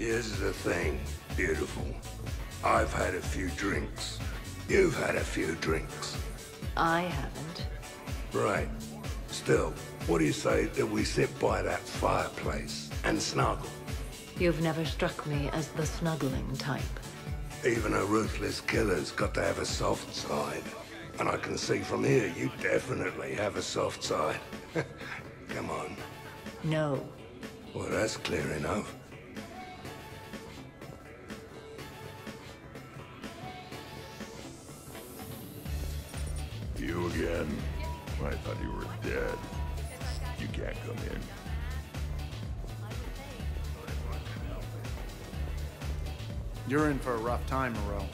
Here's the thing, beautiful. I've had a few drinks. You've had a few drinks. I haven't. Right. Still, what do you say that we sit by that fireplace and snuggle? You've never struck me as the snuggling type. Even a ruthless killer's got to have a soft side. And I can see from here you definitely have a soft side. Come on. No. Well, that's clear enough. You again? I thought you were dead. You can't come in. You're in for a rough time, Moreau.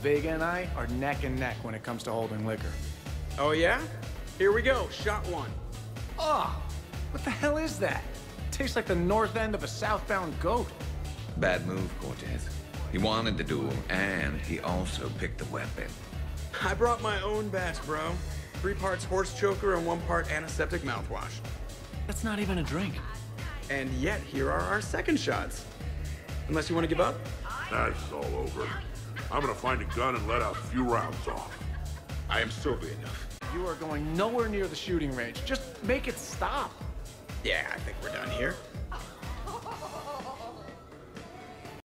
Vega and I are neck and neck when it comes to holding liquor. Oh, yeah? Here we go. Shot one. Oh, what the hell is that? Tastes like the north end of a southbound goat. Bad move, Cortez. He wanted the duel, and he also picked the weapon. I brought my own batch, bro. Three parts horse choker and one part antiseptic mouthwash. That's not even a drink. And yet, here are our second shots. Unless you want to give up? That's all over. I'm gonna find a gun and let out a few rounds off. I am sober enough. You are going nowhere near the shooting range. Just make it stop. Yeah, I think we're done here.